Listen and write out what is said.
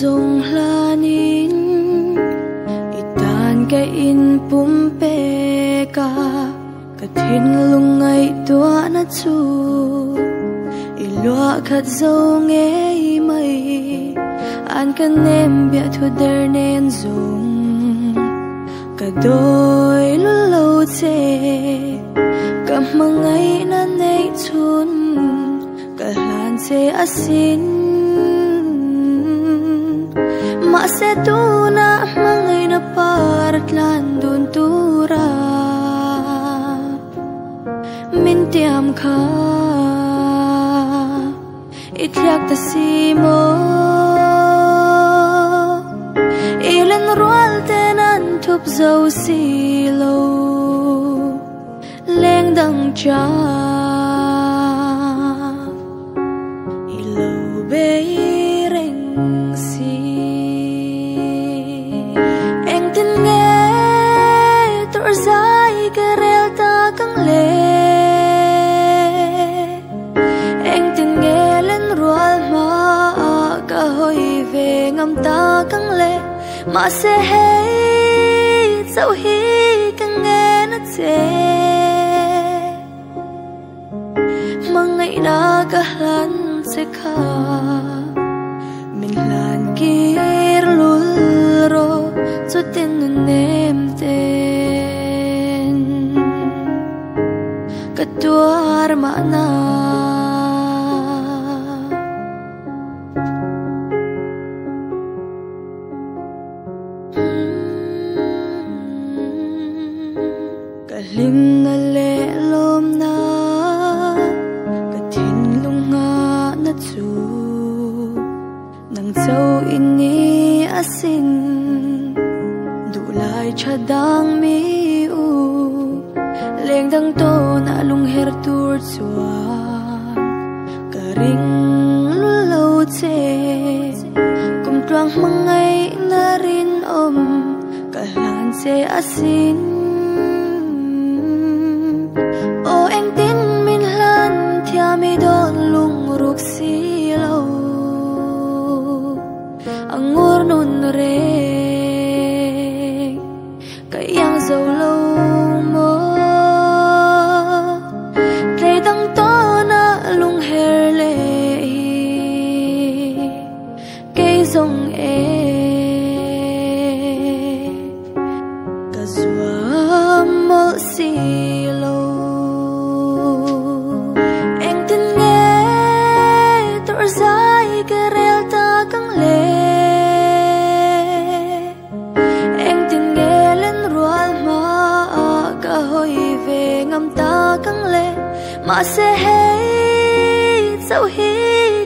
zong lanin itan ka in pumpe ka kathin lungai tua na chu ilua khat zong e mai an kan nem bia thu der nen zong ka doi lu lo che ka mangai na nei chun. Ka hlan che asin ma se tu na mangai dun tura. Mintiam ka. Itlak ityak ta si mo ilan rual tenan tup zau silo. Leng dang cha. Ilo bay. Ở dài cái rel ta căng lệ anh từng nghe lên rual mà cả hồi về ngâm ta căng lệ mà sẽ hay dẫu hi càng nghe nó thế mà ngày đã cả lần sẽ khóc asin du lai cha dang mi u leng dang to na lung her tur chuan ka ring lu lo che. Kum twang mangai na rin om. Ka lan che asin o eng tin min lan thia mi don lung ruk si lo. Angur nun re. Cái yang dâu lâu cây rong e cả dùa mơ si lâu anh tin nghe tor dài cái rel ta căng lệ. Anh tin nghe lên rual mà cả hồi về ngâm ta căng lệ. Mà sẽ hết dẫu hết?